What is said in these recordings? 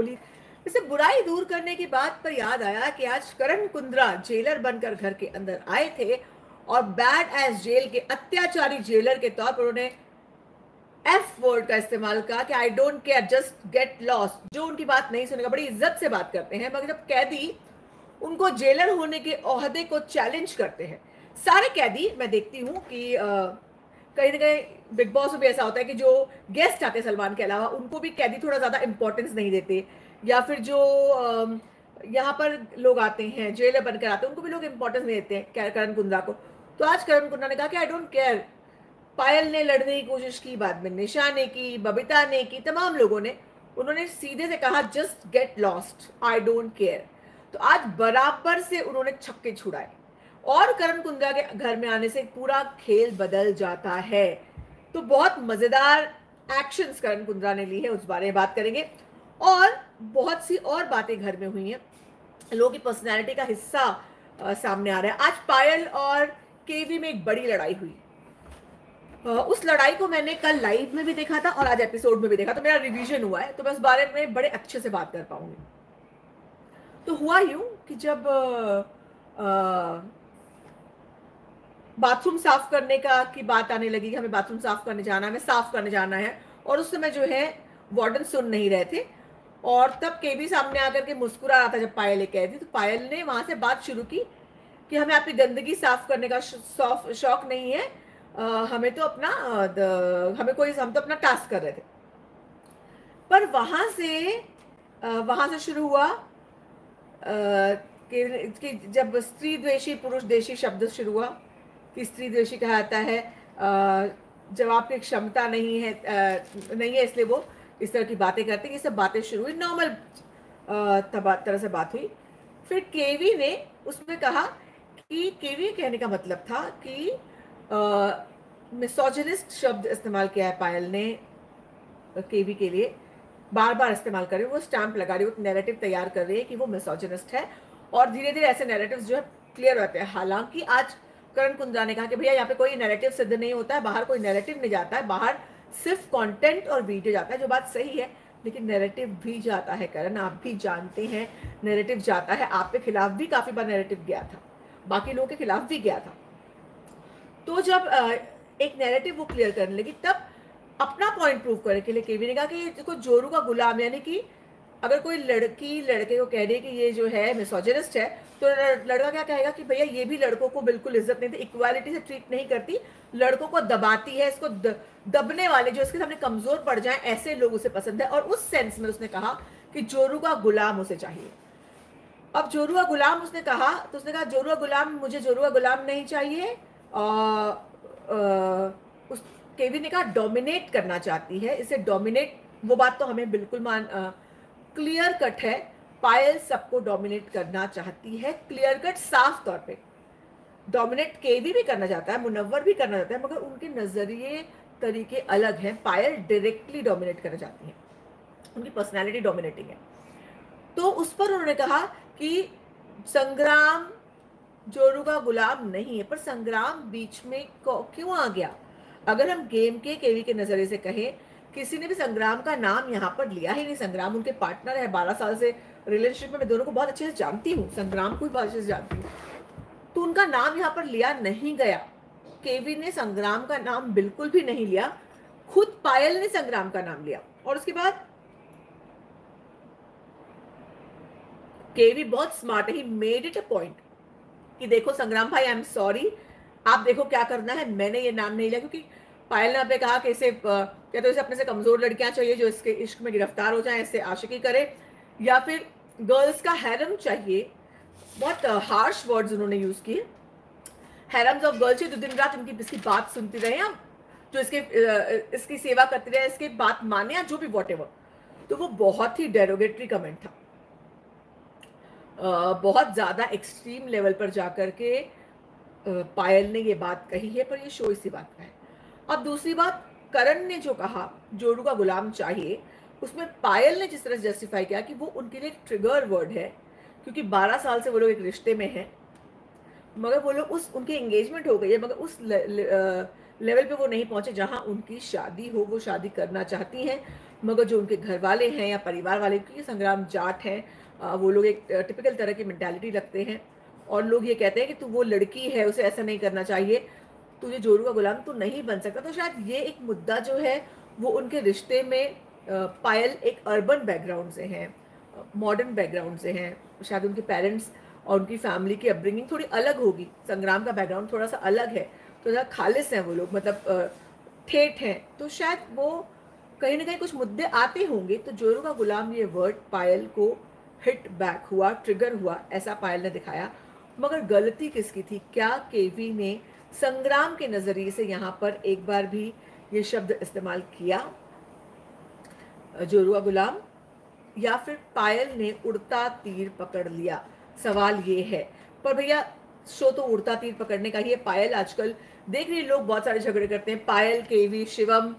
बोली, इसे बुराई दूर करने की बात पर याद आया कि आज करण कुंद्रा जेलर बनकर घर के अंदर आए थे और बैड एज जेल के अत्याचारी जेलर के तौर पर उन्होंने एफ़ वर्ड का इस्तेमाल कहा कि I don't care just get lost जो उनकी बात नहीं सुनेगा, बड़ी इज़्ज़त से बात करते हैं, मगर जब कैदी उनको जेलर होने के अहदे को चैलेंज करते हैं, सारे कैदी, मैं देखती हूँ कि कहीं ना कहीं बिग बॉस में भी ऐसा होता है कि जो गेस्ट आते हैं सलमान के अलावा, उनको भी कैदी थोड़ा ज़्यादा इंपॉर्टेंस नहीं देते। या फिर जो यहाँ पर लोग आते हैं, जेलर बनकर आते हैं, उनको भी लोग इंपॉर्टेंस नहीं देते हैं करण कुंद्रा को। तो आज करण कुंद्रा ने कहा कि आई डोंट केयर पायल ने लड़ने की कोशिश की, बाद में निशा ने की, बबीता ने की, तमाम लोगों ने। उन्होंने सीधे से कहा just get lost I don't care तो आज बराबर से उन्होंने छक्के छुड़ाए। और करण कुंद्रा के घर में आने से पूरा खेल बदल जाता है। तो बहुत मज़ेदार एक्शंस करण कुंद्रा ने ली है उस बारे में बात करेंगे। और बहुत सी और बातें घर में हुई हैं। लोगों की पर्सनैलिटी का हिस्सा आ, सामने आ रहा है। आज पायल और केवी में एक बड़ी लड़ाई हुई। आ, उस लड़ाई को मैंने कल लाइव में भी देखा था और आज एपिसोड में भी देखा तो मेरा रिवीजन हुआ है तो मैं उस बारे में बड़े अच्छे से बात कर पाऊँगी। तो हुआ यूँ कि जब बाथरूम साफ़ करने का की बात आने लगी कि हमें बाथरूम साफ़ करने जाना है हमें साफ़ करने जाना है। और उस समय जो है वार्डन सुन नहीं रहे थे। और तब केवी सामने आकर के मुस्कुरा रहा था जब पायल कह दी तो पायल ने वहाँ से बात शुरू की कि हमें आपकी गंदगी साफ़ करने का शौक नहीं है। आ, हमें तो अपना द, हमें कोई हम तो अपना टास्क कर रहे थे। पर वहाँ से आ, वहाँ से शुरू हुआ आ, कि, कि जब स्त्री द्वेषी पुरुष देशी शब्द शुरू हुआ। कि स्त्री कहा जाता है जब आपकी क्षमता नहीं है नहीं है इसलिए वो इस तरह की बातें करते हैं ये सब बातें शुरू हुई नॉर्मल तरह से बात हुई। फिर केवी ने उसमें कहा कि केवी कहने का मतलब था कि मिसोजनिस्ट शब्द इस्तेमाल किया है पायल ने, केवी के लिए। बार बार इस्तेमाल कर रही है, वो स्टैंप लगा रही है, वो नैरेटिव तैयार कर रही है कि वो मिसोजनिस्ट है। और धीरे धीरे ऐसे नैरेटिव्स जो है क्लियर होते हैं। हालाँकि आज करण कुंद्रा ने कहा कि भैया, यहाँ पे कोई नैरेटिव सिद्ध नहीं होता है, बाहर कोई नैरेटिव नहीं जाता है, बाहर सिर्फ़ कंटेंट और वीडियो जाता है, जो बात सही है, लेकिन नैरेटिव भी जाता है करण, आप भी जानते हैं नैरेटिव जाता है। आपके खिलाफ भी काफ़ी बार नैरेटिव गया था, बाकी लोगों के खिलाफ भी गया था। तो जब एक नैरेटिव वो क्लियर करने लगी, तब अपना पॉइंट प्रूव करने के लिए केवी ने कहा कि जोरू का गुलाम, यानी कि अगर कोई लड़की लड़के को कह रही है कि ये जो है मिसोजनिस्ट है तो लड़का क्या कहेगा कि भैया ये भी लड़कों को बिल्कुल इज़्ज़त नहीं देती इक्वालिटी से ट्रीट नहीं करती लड़कों को दबाती है इसको द, दबने वाले जो इसके सामने कमज़ोर पड़ जाए ऐसे लोग उसे पसंद है। और उस सेंस में उसने कहा कि जोरू का गुलाम उसे चाहिए। अब जोरू का गुलाम उसने कहा तो उसने कहा जोरू का गुलाम मुझे जोरू का गुलाम नहीं चाहिए। आ, आ, उस केवी ने कहा डोमिनेट करना चाहती है। इसे डोमिनेट वो बात तो हमें बिल्कुल मान क्लियर कट है, पायल सबको डोमिनेट करना चाहती है क्लियर कट साफ़ तौर पे। डोमिनेट केवी भी करना चाहता है, मुनव्वर भी करना चाहता है, मगर उनके नज़रिए तरीके अलग हैं। पायल डायरेक्टली डोमिनेट करना चाहती है। उनकी पर्सनैलिटी डोमिनेटिंग है। तो उस पर उन्होंने कहा कि संग्राम जोरू का गुलाम नहीं है, पर संग्राम बीच में क्यों आ गया? अगर हम गेम के केवी के नज़रिए से कहें किसी ने भी संग्राम का नाम यहाँ पर लिया ही नहीं। संग्राम उनके पार्टनर है। बारह साल से रिलेशनशिप में मैं दोनों को बहुत अच्छे से जानती हूँ। संग्राम को भी बहुत अच्छे से जानती हूँ। तो उनका नाम यहाँ पर लिया नहीं गया। केवी ने संग्राम का नाम बिल्कुल भी नहीं लिया। खुद पायल ने संग्राम का नाम लिया। और उसके बाद केवी बहुत स्मार्ट है। मेड इट अ पॉइंट कि देखो, संग्राम भाई आई एम सॉरी आप देखो क्या करना है। मैंने ये नाम नहीं लिया क्योंकि पायल ने आपने कहा कि इसे क्या तो इसे अपने से कमज़ोर लड़कियाँ चाहिए जो इसके इश्क में गिरफ़्तार हो जाए, इससे आशिकी करे, या फिर गर्ल्स का हैरम चाहिए। बहुत हार्श वर्ड्स उन्होंने यूज़ किए। हैरम्स ऑफ़ गर्ल्स जो दिन रात उनकी इसकी बात सुनती रहे या जो इसके इसकी सेवा करते रहे, इसके बात माने या जो भी वॉट तो वो बहुत ही डेरोगेटरी कमेंट था। बहुत ज़्यादा एक्सट्रीम लेवल पर जाकर के पायल ने ये बात कही है, पर ये शो इसी बात का है। अब दूसरी बात करण ने जो कहा जोड़ू का गुलाम चाहिए उसमें पायल ने जिस तरह से जस्टिफाई किया कि वो उनके लिए ट्रिगर वर्ड है क्योंकि 12 साल से वो लोग एक रिश्ते में हैं मगर वो लोग उस उनकी एंगेजमेंट हो गई है मगर उस ले, ले, लेवल पे वो नहीं पहुँचे जहाँ उनकी शादी हो वो शादी करना चाहती हैं मगर जो उनके घर वाले हैं या परिवार वाले क्योंकि संग्राम जाट हैं वो लोग एक टिपिकल तरह की मैंटेलिटी रखते हैं और लोग ये कहते हैं कि तू वो लड़की है उसे ऐसा नहीं करना चाहिए तुझे जोरू का गुलाम तो नहीं बन सकता। तो शायद ये एक मुद्दा जो है, वो उनके रिश्ते में पायल एक अर्बन बैकग्राउंड से हैं मॉडर्न बैकग्राउंड से हैं। शायद उनके पेरेंट्स और उनकी फैमिली की अपब्रिंगिंग थोड़ी अलग होगी। संग्राम का बैकग्राउंड थोड़ा सा अलग है। तो ज़्यादा खालिश हैं वो लोग मतलब ठेठ हैं। तो शायद वो कहीं ना कहीं कुछ मुद्दे आते होंगे। तो जोरू का गुलाम ये वर्ड पायल को हिट बैक हुआ ट्रिगर हुआ, ऐसा पायल ने दिखाया। मगर गलती किसकी थी? क्या केवी ने संग्राम के नज़रिए से यहाँ पर एक बार भी ये शब्द इस्तेमाल किया। जोरुआ गुलाम, या फिर पायल ने उड़ता तीर पकड़ लिया? सवाल ये है। पर भैया, शो तो उड़ता तीर पकड़ने का ही है। पायल आजकल, देख रही लोग बहुत सारे झगड़े करते हैं। पायल, केवी, शिवम,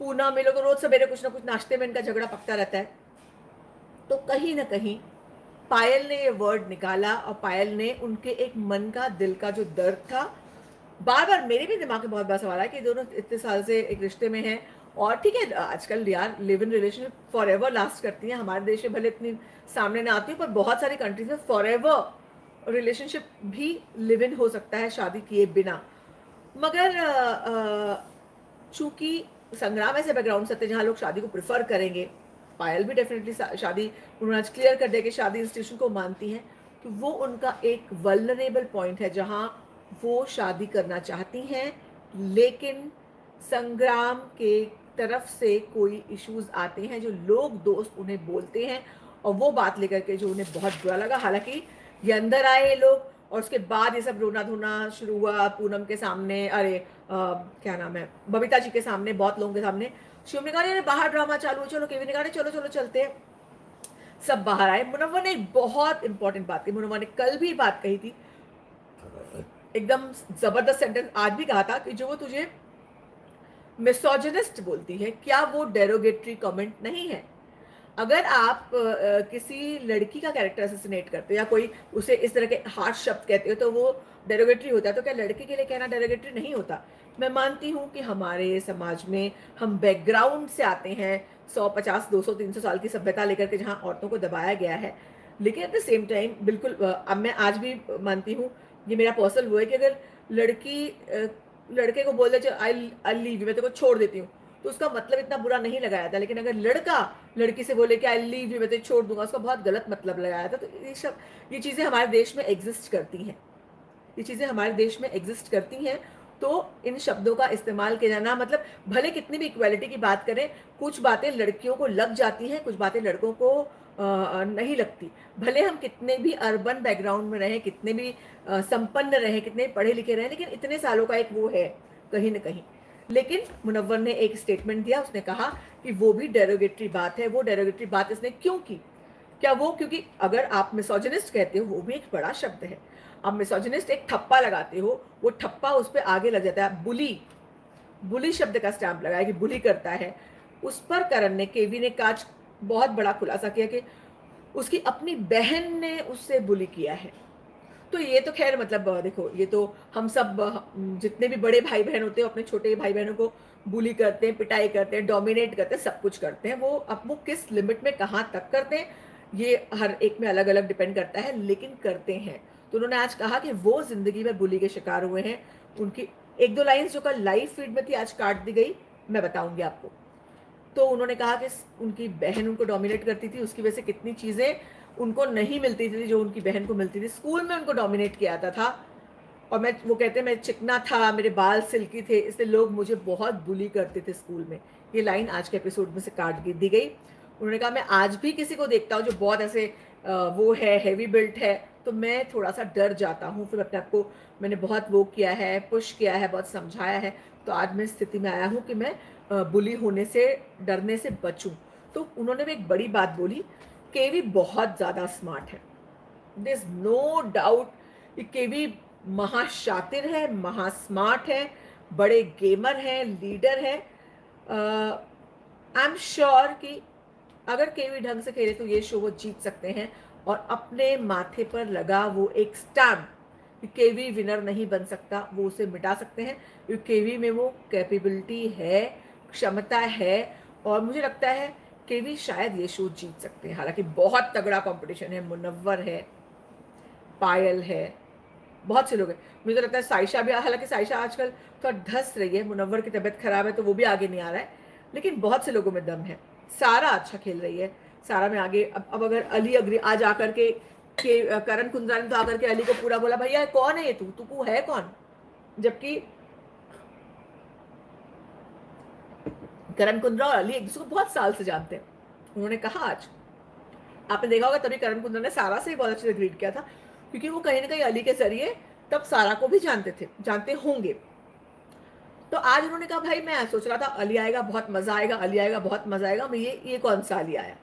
पूना में लोग रोज सवेरे कुछ ना कुछ नाश्ते में इनका झगड़ा पकता रहता है। तो कहीं ना कहीं पायल ने ये वर्ड निकाला और पायल ने उनके एक मन का, दिल का जो दर्द था बार बार मेरे भी दिमाग में बहुत बड़ा सवाल है कि दोनों इतने साल से एक रिश्ते में हैं और ठीक है, आजकल यार live in relation forever last करती हैं। हमारे देश में भले इतनी सामने ना आती है, पर बहुत सारी कंट्रीज़ में फॉर एवर रिलेशनशिप भी लिव इन हो सकता है शादी किए बिना। मगर चूँकि संग्राम ऐसे बैकग्राउंड से जहाँ लोग शादी को प्रिफर करेंगे, पायल भी डेफिनेटली शादी उन्होंने आज क्लियर कर दिया कि शादी इंस्टीट्यूशन को मानती हैं तो वो उनका एक वल्नरेबल पॉइंट है जहाँ वो शादी करना चाहती हैं लेकिन संग्राम के तरफ़ से कोई इश्यूज़ आते हैं जो लोग दोस्त उन्हें बोलते हैं और वो बात लेकर के जो उन्हें बहुत बुरा लगा। हालाँकि ये अंदर आए लोग और उसके बाद ये सब रोना धोना शुरू हुआ पूनम के सामने अरे आ, क्या नाम है बबीता जी के सामने बहुत लोगों के सामने। शिव ने कहा बाहर ड्रामा चालू चलो केवी ने कहा चलो चलो चलते सब बाहर आए। मुनव्वर ने एक बहुत इंपॉर्टेंट बात की मुनव्वर ने कल भी बात कही थी एकदम ज़बरदस्त सेंटेंस आज भी कहा था कि जो वो तुझे मिसोजनिस्ट बोलती है क्या वो डेरोगेटरी कमेंट नहीं है? अगर आप आ, किसी लड़की का कैरेक्टर असेसिनेट करते हो या कोई उसे इस तरह के हार्श शब्द कहते हो तो वो डेरोगेटरी होता है। तो क्या लड़की के लिए कहना डेरोगेटरी नहीं होता? मैं मानती हूँ कि हमारे समाज में हम बैकग्राउंड से आते हैं सौ पचास दो सौ तीन सौ साल की सभ्यता लेकर के जहाँ औरतों को दबाया गया है। लेकिन एट द सेम टाइम बिल्कुल अब मैं आज भी मानती हूँ ये मेरा पर्सनल वो है कि अगर लड़की लड़के को बोल दे आई आई लीव मैं तेरे को छोड़ देती हूँ। तो उसका मतलब इतना बुरा नहीं लगाया था, लेकिन अगर लड़का लड़की से बोले कि आई लीव यू मैं तेरे छोड़ दूँगा, उसका बहुत गलत मतलब लगाया था। तो ये सब, ये चीज़ें हमारे देश में एग्जिस्ट करती हैं। ये चीज़ें हमारे देश में एग्जिस्ट करती हैं। तो इन शब्दों का इस्तेमाल किया जाना मतलब भले कितनी भी इक्वालिटी की बात करें, कुछ बातें लड़कियों को लग जाती हैं, कुछ बातें लड़कों को नहीं लगती। भले हम कितने भी अर्बन बैकग्राउंड में रहे, कितने भी संपन्न रहे, कितने पढ़े लिखे रहे, लेकिन इतने सालों का एक वो है, कहीं ना कहीं। लेकिन मुनव्वर ने एक स्टेटमेंट दिया, उसने कहा कि वो भी डेरोगेटरी बात है, वो डेरोगेटरी बात इसने क्यों की? क्या वो, क्योंकि अगर आप मिसोजनिस्ट कहते हो, वो भी एक बड़ा शब्द है। आप मिसोजनिस्ट एक ठप्पा लगाते हो, वो ठप्पा उस पर आगे लग जाता है। बुली बुली शब्द का स्टैंप लगाया कि बुली करता है। उस पर करण ने, केवी ने काज बहुत बड़ा खुलासा किया कि उसकी अपनी बहन ने उससे बुली किया है। तो ये तो खैर मतलब देखो, ये तो हम सब जितने भी बड़े भाई बहन होते हैं, अपने छोटे भाई बहनों को बुली करते हैं, पिटाई करते हैं डोमिनेट करते हैं, सब कुछ करते हैं। वो अब वो किस लिमिट में कहाँ तक करते हैं, ये हर एक में अलग अलग डिपेंड करता है, लेकिन करते हैं। तो उन्होंने आज कहा कि वो ज़िंदगी में बुली के शिकार हुए हैं। उनकी एक दो लाइन्स जो कल लाइव फ़ीड में थी, आज काट दी गई, मैं बताऊँगी आपको। तो उन्होंने कहा कि उनकी बहन उनको डोमिनेट करती थी, उसकी वजह से कितनी चीज़ें उनको नहीं मिलती थी जो उनकी बहन को मिलती थी। स्कूल में उनको डोमिनेट किया जाता था। और मैं, वो कहते हैं, मैं चिकना था, मेरे बाल सिल्की थे, इसलिए लोग मुझे बहुत बुली करते थे स्कूल में। ये लाइन आज के एपिसोड में से काट दी गई। उन्होंने कहा, मैं आज भी किसी को देखता हूँ जो बहुत ऐसे वो है हैवी बिल्ट है तो मैं थोड़ा सा डर जाता हूँ। फिर अपने आप को मैंने बहुत वो किया है पुश किया है, बहुत समझाया है तो आज मैं स्थिति में आया हूँ कि मैं बुली होने से, डरने से बचूं। तो उन्होंने भी एक बड़ी बात बोली केवी बहुत ज़्यादा स्मार्ट है। दिस नो डाउट कि केवी महाशातिर है, महास्मार्ट है, बड़े गेमर हैं लीडर है। आई एम श्योर कि अगर केवी ढंग से खेले तो ये शो वो जीत सकते हैं और अपने माथे पर लगा वो एक स्टैम्प केवी विनर नहीं बन सकता, वो उसे मिटा सकते हैं। केवी में वो कैपेबिलिटी है क्षमता है और मुझे लगता है केवी शायद ये शो जीत सकते हैं। हालाँकि बहुत तगड़ा कंपटीशन है, मुनव्वर है, पायल है, बहुत से लोग हैं। मुझे तो लगता है साइशा भी, हालाँकि साइशा आजकल थोड़ा धस रही है, मुनव्वर की तबीयत खराब है तो वो भी आगे नहीं आ रहा है, लेकिन बहुत से लोगों में दम है। सारा अच्छा खेल रही है, सारा में आगे, अब अब अगर अली अग्री, आज आकर के के, करण कुंद्रा ने तो आकर के अली को पूरा बोला, भैया, कौन है ये तू तू है कौन? जबकि करण कुंद्रा और अली एक दूसरे को बहुत साल से जानते हैं। उन्होंने कहा, आज आपने देखा होगा तभी करण कुंद्रा ने सारा से ही बहुत अच्छे से ग्रीट किया था, क्योंकि वो कहीं ना कहीं अली के ज़रिए तब सारा को भी जानते थे, जानते होंगे। तो आज उन्होंने कहा, भाई, मैं सोच रहा था, अली आएगा, बहुत मज़ा आएगा, अली आएगा, बहुत मज़ा आएगा, मैं ये ये कौन सा अली आया?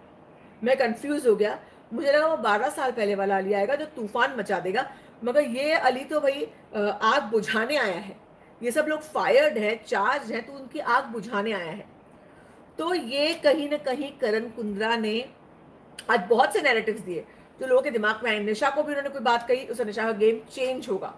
मैं कंफ्यूज हो गया। मुझे लगा वो बारह साल पहले वाला अली आएगा जो तूफ़ान मचा देगा, मगर ये अली तो भाई आग बुझाने आया है। ये सब लोग फायर्ड है चार्ज है तो उनकी आग बुझाने आया है। तो ये कहीं ना कहीं करण कुंद्रा ने आज बहुत से नैरेटिव्स दिए, जो लोगों के दिमाग में आए। निशा को भी उन्होंने कोई बात कही, उस निशा का गेम चेंज होगा।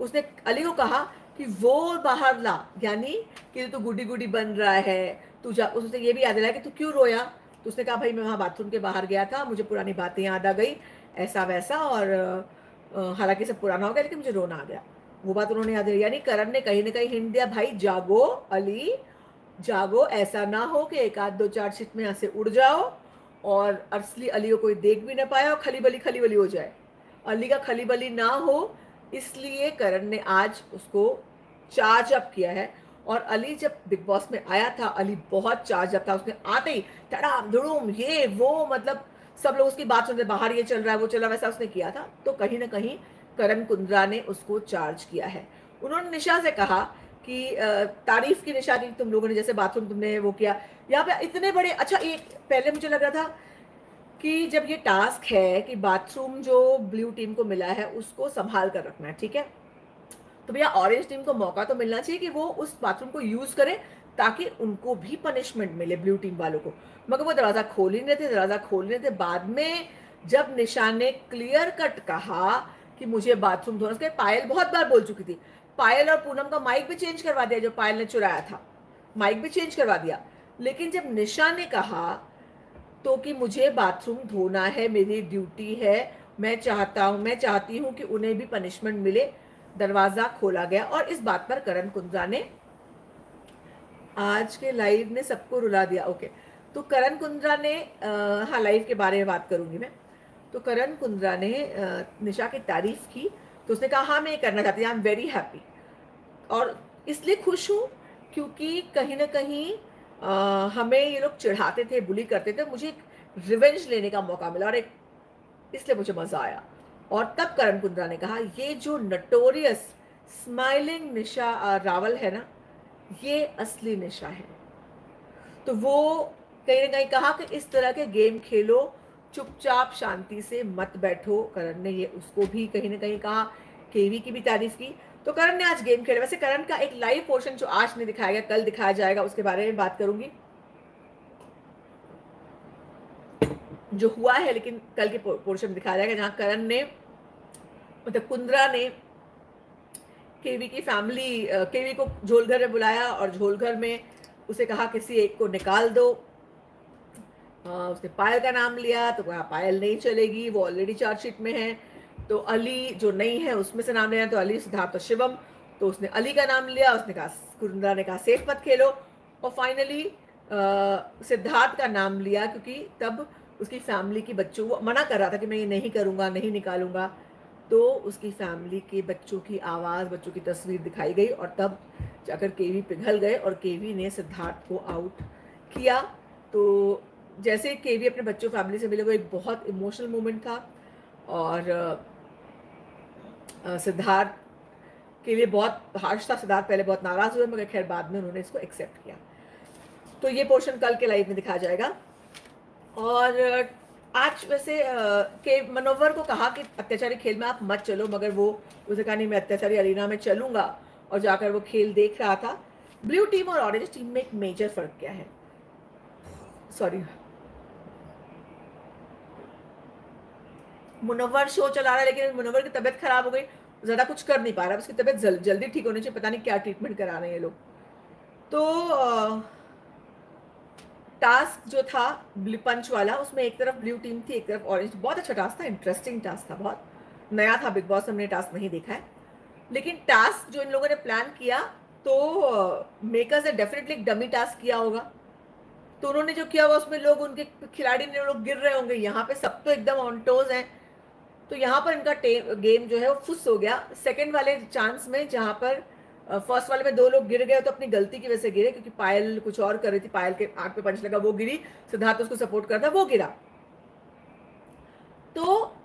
उसने अली को कहा कि वो बाहर ला, यानी कि तू गुडी गुडी बन रहा है, तू जा, उसने ये भी याद दिलाया कि तू क्यों रोया? तो उसने कहा, भाई, मैं वहाँ बाथरूम के बाहर गया था, मुझे पुरानी बातें याद आ गई, ऐसा वैसा, और हालाँकि सब पुराना हो गया, लेकिन मुझे रोना आ गया। वो बात उन्होंने याद यानी करण ने कहीं ना कहीं हिंट दिया, भाई, जागो, अली जागो, ऐसा ना हो कि एक आध दो चार सीट में यहाँ से उड़ जाओ और असली अली को कोई देख भी ना पाए और खली बली खली बली हो जाए। अली का खली बली ना हो, इसलिए करण ने आज उसको चार्ज अप किया है और अली जब बिग बॉस में आया था, अली बहुत चार्ज अप था, उसने आते ही धड़ाम, धड़ूम, ये, वो मतलब सब लोग उसकी बात सुनते, बाहर ये चल रहा है, वो चल रहा है, वैसा उसने किया था। तो कहीं ना कहीं करण कुंद्रा ने उसको चार्ज किया है। उन्होंने निशा से कहा कि तारीफ़ की निशानी तुम लोगों ने, जैसे बाथरूम तुमने वो किया। यहाँ पे इतने बड़े अच्छा एक, पहले मुझे लग रहा था कि जब ये टास्क है कि बाथरूम जो ब्लू टीम को मिला है, उसको संभाल कर रखना है, ठीक है? तो भैया ऑरेंज टीम को मौका तो मिलना चाहिए कि वो उस बाथरूम को यूज़ करें, ताकि उनको भी पनिशमेंट मिले ब्लू टीम वालों को। मगर वो दरवाज़ा खोल ही नहीं थे, दरवाज़ा खोल नहीं थे। बाद में जब निशान ने क्लियर कट कहा कि मुझे बाथरूम धोना, उसके पायल बहुत बार बोल चुकी थी पायल और पूनम का माइक भी चेंज करवा दिया जो पायल ने चुराया था। माइक भी चेंज करवा दिया। लेकिन जब निशा ने कहा तो कि मुझे बाथरूम धोना है, मेरी ड्यूटी है, मैं चाहता हूँ, मैं चाहती हूँ कि उन्हें भी पनिशमेंट मिले, दरवाज़ा खोला गया और इस बात पर करण कुंद्रा ने आज के लाइव ने सबको रुला दिया। ओके तो करण कुंद्रा ने हाँ लाइव के बारे में बात करूँगी मैं। तो करण कुंद्रा ने निशा की तारीफ़ की तो उसने कहा हाँ मैं ये करना चाहती हूँ, आई एम वेरी हैप्पी। और इसलिए खुश हूँ क्योंकि कहीं ना कहीं आ, हमें ये लोग चिढ़ाते थे बुली करते थे। मुझे एक रिवेंज लेने का मौका मिला और एक इसलिए मुझे मज़ा आया। और तब करण कुंद्रा ने कहा ये जो नटोरियस स्माइलिंग निशा रावल है ना ये असली निशा है। तो वो कहीं ना कहीं कहा कि इस तरह के गेम खेलो चुपचाप शांति से मत बैठो। करण ने ये उसको भी कहीं ना कहीं कहा केवी की भी तारीफ़ की। तो करण ने आज गेम खेला। वैसे करण का एक लाइव पोर्शन जो आज नहीं दिखाया गया कल दिखाया जाएगा उसके बारे में बात करूँगी। जो हुआ है लेकिन कल के पोर्शन दिखाया जाएगा जहाँ करण ने मतलब कुंद्रा ने केवी की फैमिली केवी को झोलघर में बुलाया और झोलघर में उसे कहा किसी एक को निकाल दो। आ, उसने पायल का नाम लिया तो कहा पायल नहीं चलेगी वो ऑलरेडी चार्जशीट में है। तो अली जो नहीं है, उसमें से नाम लेना तो अली, सिद्धार्थ और शिवम। तो उसने अली का नाम लिया, उसने कहा कुंद्रा ने कहा सेफ़ मत खेलो। और फाइनली सिद्धार्थ का नाम लिया, क्योंकि तब उसकी फैमिली की बच्चों वो मना कर रहा था कि मैं ये नहीं करूँगा, नहीं निकालूँगा। तो उसकी फैमिली के बच्चों की आवाज़, बच्चों की तस्वीर दिखाई गई और तब जाकर केवी पिघल गए और केवी ने सिद्धार्थ को आउट किया। तो जैसे केवी अपने बच्चों फैमिली से मिले, वो एक बहुत इमोशनल मोमेंट था और सिद्धार्थ के लिए बहुत हार्श था। सिद्धार्थ पहले बहुत नाराज़ हुए, मगर खैर बाद में उन्होंने इसको एक्सेप्ट किया। तो ये पोर्शन कल के लाइव में दिखाया जाएगा। और आज वैसे के मनोवर को कहा कि अत्याचारी खेल में आप मत चलो, मगर वो, उसे कहा, नहीं, मैं अत्याचारी अरीना में चलूँगा। और जाकर वो खेल देख रहा था। ब्लू टीम और ऑरेंज टीम में एक मेजर फ़र्क क्या है? सॉरी मुनवर शो चला रहा है लेकिन मुनवर की तबीयत खराब हो गई ज़्यादा कुछ कर नहीं पा रहा उसकी तबीयत जल, जल्दी ठीक होनी चाहिए पता नहीं क्या ट्रीटमेंट करा रहे हैं लोग। तो टास्क जो था पंच वाला उसमें एक तरफ़ ब्लू टीम थी एक तरफ़ ऑरेंज बहुत अच्छा टास्क था इंटरेस्टिंग टास्क था बहुत। नया था बिग बॉस हमने टास्क नहीं देखा है। लेकिन टास्क जो इन लोगों ने प्लान किया तो मेकर्स ने डेफिनेटली एक डमी टास्क किया होगा। तो उन्होंने जो किया हुआ उसमें लोग उनके खिलाड़ी ने लोग गिर रहे होंगे यहाँ पे सब तो एकदम ऑन टोज हैं। तो यहाँ पर इनका गेम जो है वो फुस हो गया। सेकंड वाले चांस में जहाँ पर फ़र्स्ट वाले में दो लोग गिर गए तो अपनी गलती की वजह से गिरे, क्योंकि पायल कुछ और कर रही थी पायल के आँख पे पंच लगा, वो गिरी। सिद्धार्थ उसको सपोर्ट करता वो गिरा। तो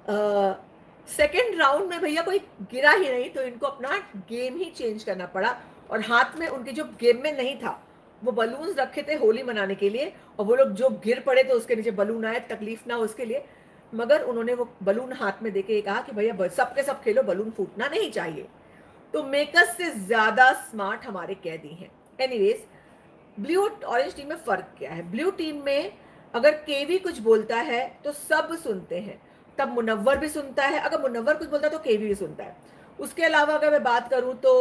सेकेंड राउंड में भैया कोई गिरा ही नहीं तो इनको अपना गेम ही चेंज करना पड़ा। और हाथ में उनके जो गेम में नहीं था, वो बलून्स रखे थे होली मनाने के लिए, और वो लोग जो गिर पड़े तो उसके नीचे बलून आए, तकलीफ़ ना हो उसके लिए। मगर उन्होंने वो बलून हाथ में देके कहा कि भैया सबके सब खेलो बलून फूटना नहीं चाहिए। तो मेकर्स से ज़्यादा स्मार्ट हमारे कैदी हैं। एनीवेज ब्लू ऑरेंज टीम में फ़र्क क्या है? ब्लू टीम में अगर केवी कुछ बोलता है तो सब सुनते हैं। तब मुनव्वर भी सुनता है। अगर मुनव्वर कुछ बोलता है तो केवी भी सुनता है। उसके अलावा अगर मैं बात करूँ तो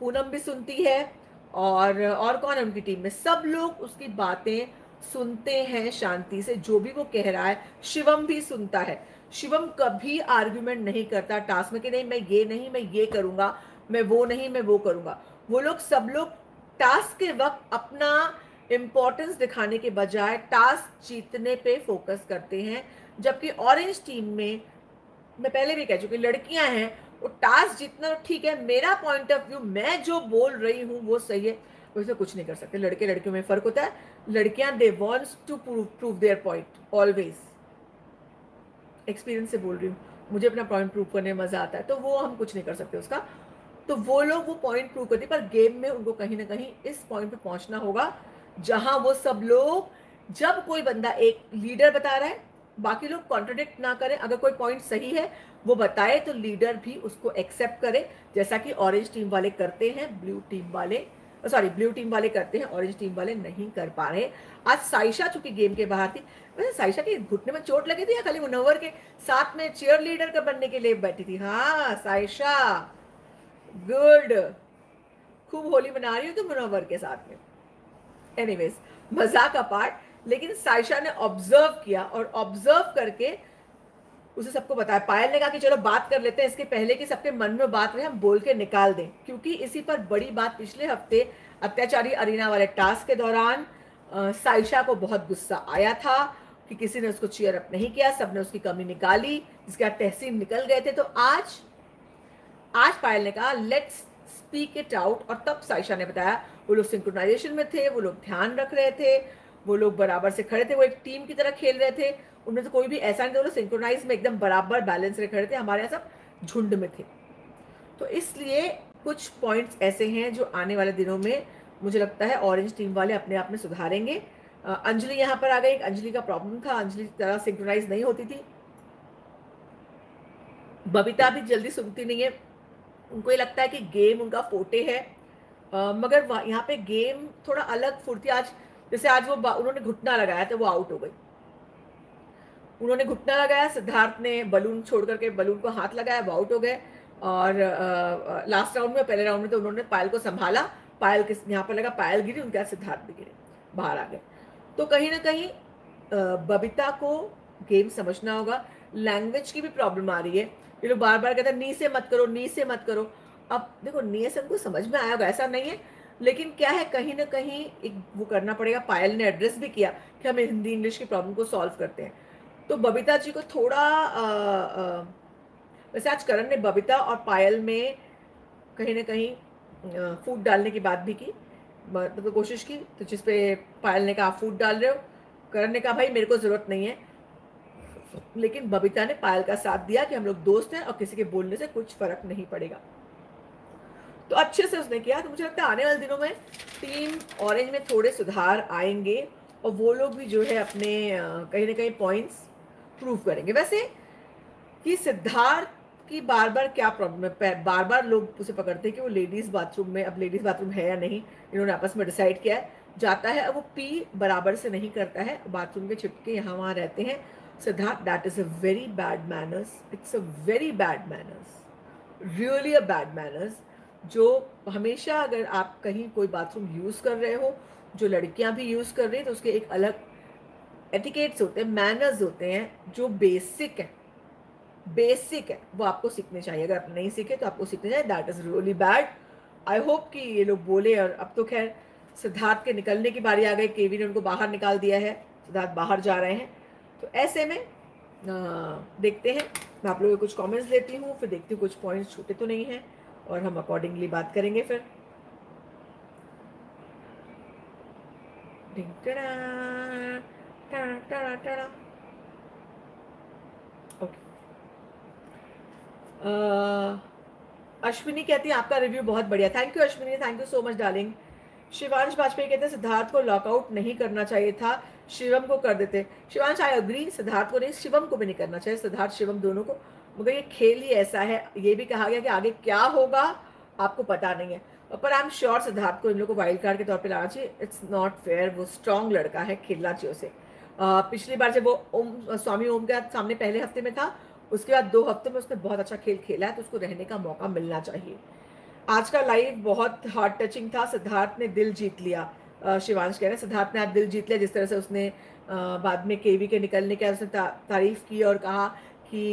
पूनम भी सुनती है और और कौन है उनकी टीम में? सब लोग उसकी बातें सुनते हैं शांति से, जो भी वो कह रहा है, शिवम भी सुनता है। शिवम कभी आर्ग्यूमेंट नहीं करता टास्क में कि नहीं, मैं ये नहीं, मैं ये करूँगा, मैं वो नहीं, मैं वो करूँगा। वो लोग सब लोग टास्क के वक्त अपना इंपॉर्टेंस दिखाने के बजाय टास्क जीतने पे फोकस करते हैं। जबकि ऑरेंज टीम में, मैं पहले भी कह चुकी लड़कियाँ हैं, वो टास्क जीतना ठीक है, मेरा पॉइंट ऑफ़ व्यू मैं जो बोल रही हूँ, वो सही है। वैसे कुछ नहीं कर सकते। लड़के लड़कियों में फ़र्क होता है। लड़कियाँ they wants to prove prove their point always experience से बोल रही हूँ। मुझे अपना पॉइंट प्रूव करने में मज़ा आता है। तो वो हम कुछ नहीं कर सकते उसका। तो वो लोग वो पॉइंट प्रूव करते पर गेम में उनको कहीं ना कहीं इस पॉइंट पे पहुँचना होगा, जहाँ वो सब लोग, जब कोई बंदा एक लीडर बता रहा है, बाकी लोग कॉन्ट्रोडिक्ट ना करें। अगर कोई पॉइंट सही है, वो बताए तो लीडर भी उसको एक्सेप्ट करे। जैसा कि ऑरेंज टीम वाले करते हैं ब्लू टीम वाले। सॉरी ब्लू टीम वाले करते हैं ऑरेंज टीम वाले नहीं कर पा रहे। आज साइशा चूँकि गेम के बाहर थी, वैसे साइशा के घुटने में चोट लगी थी या खाली मुनवर के साथ में चेयर लीडर का बनने के लिए बैठी थी? हाँ साइशा गुड खूब होली मना रही हूँ तो मुनवर के साथ में। एनीवेज मज़ाक का पार्ट लेकिन साइशा ने ऑब्ज़र्व किया और ऑब्ज़र्व करके उसे सबको बताया। पायल ने कहा कि चलो बात कर लेते हैं इसके पहले कि सबके मन में बात रहे, हम बोल के निकाल दें। क्योंकि इसी पर बड़ी बात पिछले हफ़्ते अत्याचारी अरीना वाले टास्क के दौरान साइशा को बहुत गुस्सा आया था कि किसी ने उसको चेयर अप नहीं किया, सबने उसकी कमी निकाली, जिसके बाद तहसीन निकल गए थे। तो आज आज पायल ने कहा लेट्स स्पीक इट आउट और तब साइशा ने बताया, वो लोग सिंक्रोनाइजेशन में थे, वो लोग ध्यान रख रहे थे, वो लोग बराबर से खड़े थे, वो एक टीम की तरह खेल रहे थे। उनमें से कोई भी ऐसा नहीं था वो सिंक्रोनाइज में एकदम बराबर बैलेंस रखे खड़े थे हमारे यहाँ सब झुंड में थे। तो इसलिए कुछ पॉइंट्स ऐसे हैं जो आने वाले दिनों में मुझे लगता है ऑरेंज टीम वाले अपने आप में सुधारेंगे। अंजलि यहाँ पर आ गई अंजलि का प्रॉब्लम था अंजलि तरह सिंक्रोनाइज नहीं होती थी। बबीता भी जल्दी सुनती नहीं है। उनको ये लगता है कि गेम उनका फोटे है। आ, मगर यहाँ पे गेम थोड़ा अलग फुर्ती आज जैसे आज वो उन्होंने घुटना लगाया तो वो आउट हो गई। उन्होंने घुटना लगाया, सिद्धार्थ ने बलून छोड़ करके बलून को हाथ लगाया, वो आउट हो गए। और लास्ट राउंड में, पहले राउंड में तो उन्होंने पायल को संभाला। पायल किस, यहाँ पर लगा, पायल गिरी, उनके सिद्धार्थ भी गिरे, बाहर आ गए। तो कहीं ना कहीं बबीता को गेम समझना होगा। लैंग्वेज की भी प्रॉब्लम आ रही है। ये लोग बार बार कहते हैं, नी से मत करो, नी से मत करो। अब देखो, नी से उनको समझ में आया होगा, ऐसा नहीं है। लेकिन क्या है, कहीं ना कहीं एक वो करना पड़ेगा। पायल ने एड्रेस भी किया कि हम हिंदी, इंग्लिश की प्रॉब्लम को सॉल्व करते हैं। तो बबीता जी को थोड़ा वैसे आज करण ने बबीता और पायल में कहीं ना कहीं फ़ूड डालने की बात भी की। मतलब कोशिश की तो जिस पे पायल ने कहा फ़ूड डाल रहे हो? करण ने कहा, भाई, मेरे को ज़रूरत नहीं है। लेकिन बबीता ने पायल का साथ दिया कि हम लोग दोस्त हैं और किसी के बोलने से कुछ फ़र्क नहीं पड़ेगा। तो अच्छे से उसने किया। तो मुझे लगता है आने वाले दिनों में टीम ऑरेंज में थोड़े सुधार आएँगे और वो लोग भी जो है अपने कहीं ना कहीं पॉइंट्स प्रूव करेंगे। वैसे कि सिद्धार्थ की बार बार क्या प्रॉब्लम है? बार बार लोग उसे पकड़ते हैं कि वो लेडीज़ बाथरूम में, अब लेडीज़ बाथरूम है या नहीं, इन्होंने आपस में डिसाइड किया है। जाता है, अब वो पी बराबर से नहीं करता है बाथरूम के छिपके यहाँ वहाँ रहते हैं। Siddharth that is a very bad manners it's a very bad manners really a bad manners जो हमेशा अगर आप कहीं कोई बाथरूम यूज़ कर रहे हो, जो लड़कियाँ भी यूज़ कर रही हैं तो उसके एक अलग एटिकेट्स होते हैं मैनर्स होते हैं जो बेसिक है। बेसिक है। वो आपको सीखने चाहिए। अगर आप नहीं सीखे तो आपको सीखने चाहिए। That is really bad I hope कि ये लोग बोले और अब तो खैर सिद्धार्थ के निकलने की बारी आ गई। केवी ने उनको बाहर निकाल दिया है। सिद्धार्थ बाहर जा रहे हैं। तो ऐसे में आ, देखते हैं। मैं आप लोगों के कुछ कमेंट्स लेती हूँ फिर देखती हूँ कुछ पॉइंट्स छूटे तो नहीं हैं और हम अकॉर्डिंगली बात करेंगे फिर। अश्विनी कहती है, आपका रिव्यू बहुत बढ़िया। Thank you Ashwini thank you so much darling Shivansh Vajpayee कहते हैं, सिद्धार्थ को लॉकआउट नहीं करना चाहिए था, शिवम को कर देते। शिवांश आई अग्री सिद्धार्थ को नहीं, शिवम को भी नहीं करना चाहिए, सिद्धार्थ, शिवम दोनों को। मगर ये खेल ही ऐसा है, ये भी कहा गया कि आगे क्या होगा, आपको पता नहीं है। पर आई एम श्योर सिद्धार्थ को इन लोग को वाइल्ड कार्ड के तौर पर लाना चाहिए। इट्स नॉट फेयर वो स्ट्रॉन्ग लड़का है, खेलना चाहिए उसे। पिछली बार जब वो ओम, स्वामी ओम के सामने पहले हफ़्ते में था, उसके बाद दो हफ़्ते में उसने बहुत अच्छा खेल खेला है तो उसको रहने का मौका मिलना चाहिए। आज का लाइव बहुत हार्ट टचिंग था। सिद्धार्थ ने दिल जीत लिया। शिवांश कह रहे हैं, सिद्धार्थ ने आज दिल जीत लिया, जिस तरह से उसने बाद में केवी के निकलने के उसने तारीफ़ की और कहा कि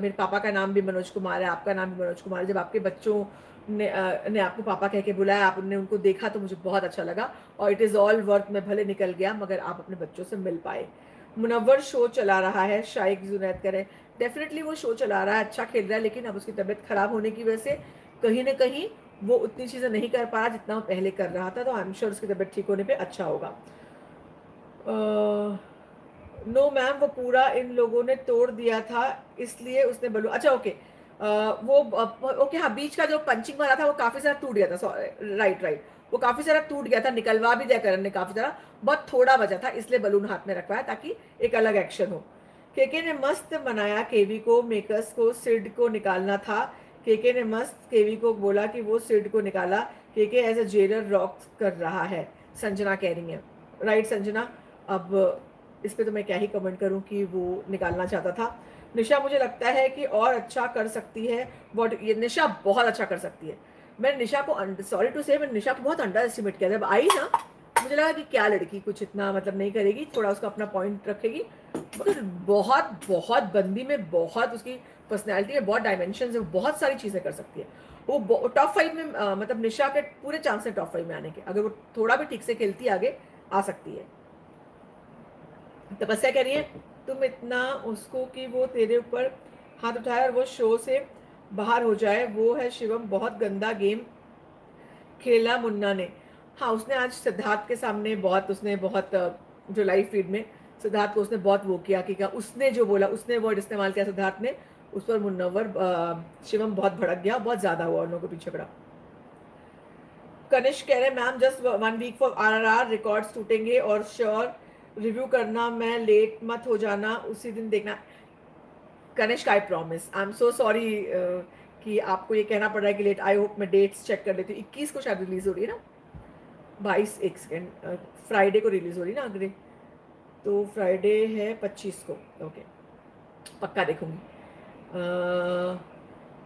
मेरे पापा का नाम भी मनोज कुमार है, आपका नाम भी मनोज कुमार है। जब आपके बच्चों ने आ, ने आपको पापा कह के बुलाया आपने उनको देखा तो मुझे बहुत अच्छा लगा और इट इज़ ऑल वर्क में भले निकल गया मगर आप अपने बच्चों से मिल पाए। मुनवर शो चला रहा है शाइक जुनैद करें डेफिनेटली वो शो चला रहा है अच्छा खेल रहा है लेकिन अब उसकी तबीयत खराब होने की वजह से कहीं ना कहीं वो उतनी चीज़ें नहीं कर पा रहा जितना वो पहले कर रहा था तो आई एम श्योर उसकी तबीयत ठीक होने पर अच्छा होगा। नो uh, मैम no, वो पूरा इन लोगों ने तोड़ दिया था इसलिए उसने बोलो अच्छा ओके uh, वो ओके हाँ बीच का जो पंचिंग वाला था, वो काफ़ी सारा टूट गया था राइट राइट वो काफ़ी सारा टूट गया था, निकलवा भी दिया करण ने काफ़ी सारा बहुत थोड़ा बचा था, इसलिए बलून हाथ में रखवाया ताकि एक अलग एक्शन हो। केके ने मस्त मनाया केवी को मेकर्स को सिड को निकालना था। केके ने मस्त केवी को बोला कि वो सिड को निकाला। KK as a jailer rock कर रहा है, संजना कह रही है। राइट संजना? अब इस पर तो मैं क्या ही कमेंट करूँ कि वो निकालना चाहता था। निशा मुझे लगता है कि और अच्छा कर सकती है बट ये निशा बहुत अच्छा कर सकती है। मैं निशा को सॉरी टू से मैंने निशा को बहुत अंडर एस्टिमेट किया जब आई ना मुझे लगा कि क्या लड़की कुछ इतना मतलब नहीं करेगी थोड़ा उसका अपना पॉइंट रखेगी। मगर बहुत बहुत बंदी में बहुत उसकी पर्सनैलिटी में बहुत डायमेंशन है बहुत सारी चीज़ें कर सकती है। वो टॉप फाइव में आ, मतलब निशा के पूरे चांस है टॉप फाइव में आने के। अगर वो थोड़ा भी ठीक से खेलती आगे आ सकती है। तपस्या कह रही है तुम इतना उसको कि वो तेरे ऊपर हाथ उठाए और वो शो से बाहर हो जाए। वो है शिवम, बहुत गंदा गेम खेला मुन्ना ने। हाँ उसने आज सिद्धार्थ के सामने बहुत, उसने बहुत जो लाइव फ़ीड में सिद्धार्थ को उसने बहुत वो किया कि क्या उसने जो बोला, उसने वर्ड इस्तेमाल किया सिद्धार्थ ने, उस पर मुन्नवर शिवम बहुत भड़क गया बहुत ज़्यादा हुआ उन पीछे पड़ा। कनिष्क कह रहे ma'am just one week for R R R records टूटेंगे और श्योर रिव्यू करना, मैं लेट मत हो जाना, उसी दिन देखना। Kanishk I promise I am so sorry कि आपको ये कहना पड़ रहा है कि लेट आई होप मैं डेट्स चेक कर लेती हूँ। इक्कीस को शायद रिलीज़ हो रही है ना? बाईस, एक सेकेंड फ्राइडे को रिलीज़ हो रही है ना अगले तो फ्राइडे है पच्चीस को। ओके पक्का देखूँगी।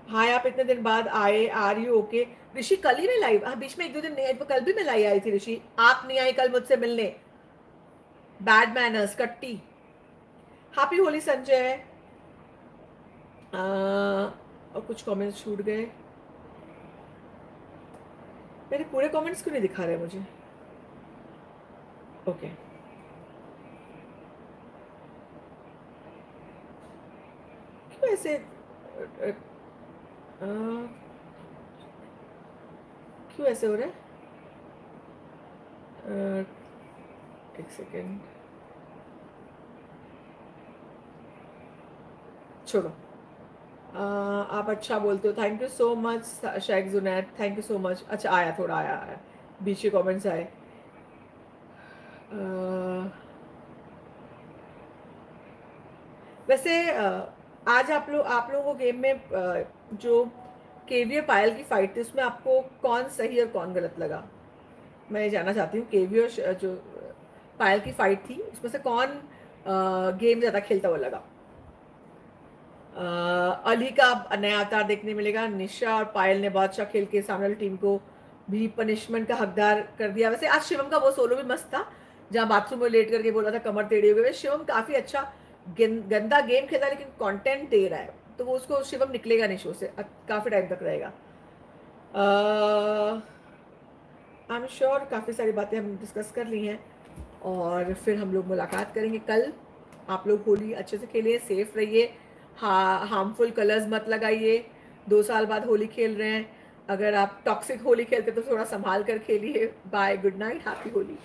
हाँ आप इतने दिन बाद आए आर यू ओके ऋषि, कल ही मैं लाई हाँ बीच में एक दो दिन, नहीं आई तो कल भी मैं लाई आई थी ऋषि। आप नहीं आई कल मुझसे मिलने। बैड मैनर्स कट्टी हैप्पी होली संजय और कुछ कमेंट्स छूट गए। मेरे पूरे कमेंट्स क्यों नहीं दिखा रहे मुझे? Okay okay. क्यों ऐसे क्यों ऐसे हो रहा है? एक सेकेंड छोड़ो। आप अच्छा बोलते हो। Thank you so much Sheikh Junaid. Thank you so much अच्छा आया, थोड़ा आया आया। बीच कमेंट्स आए। वैसे आज आप लोग आप लोगों को गेम में जो केवी और पायल की फाइट थी, उसमें आपको कौन सही और कौन गलत लगा? मैं ये जानना चाहती हूँ केवी और जो पायल की फाइट थी, उसमें से कौन गेम ज़्यादा खेलता हुआ लगा? अली का नया अवतार देखने मिलेगा। निशा और पायल ने बहुत अच्छा खेल के सामने वाली टीम को भी पनिशमेंट का हकदार कर दिया। वैसे आज शिवम का वो सोलो भी मस्त था, जहाँ बाथरूम में लेट करके बोला था, कमर टेढ़ी हो गई। शिवम काफ़ी अच्छा गंदा गेम खेला लेकिन कंटेंट दे रहा है। तो वो उसको, शिवम निकलेगा नहीं शो से। काफ़ी टाइम तक रहेगा। आई एम श्योर काफ़ी सारी बातें हम डिस्कस कर ली हैं। और फिर हम लोग मुलाकात करेंगे कल। आप लोग होली अच्छे से खेलिए सेफ़ रहिए। हा हार्मफुल कलर्स मत लगाइए। दो साल बाद होली खेल रहे हैं। अगर आप टॉक्सिक होली खेलते तो थोड़ा संभाल कर खेलिए। Bye good night happy Holi.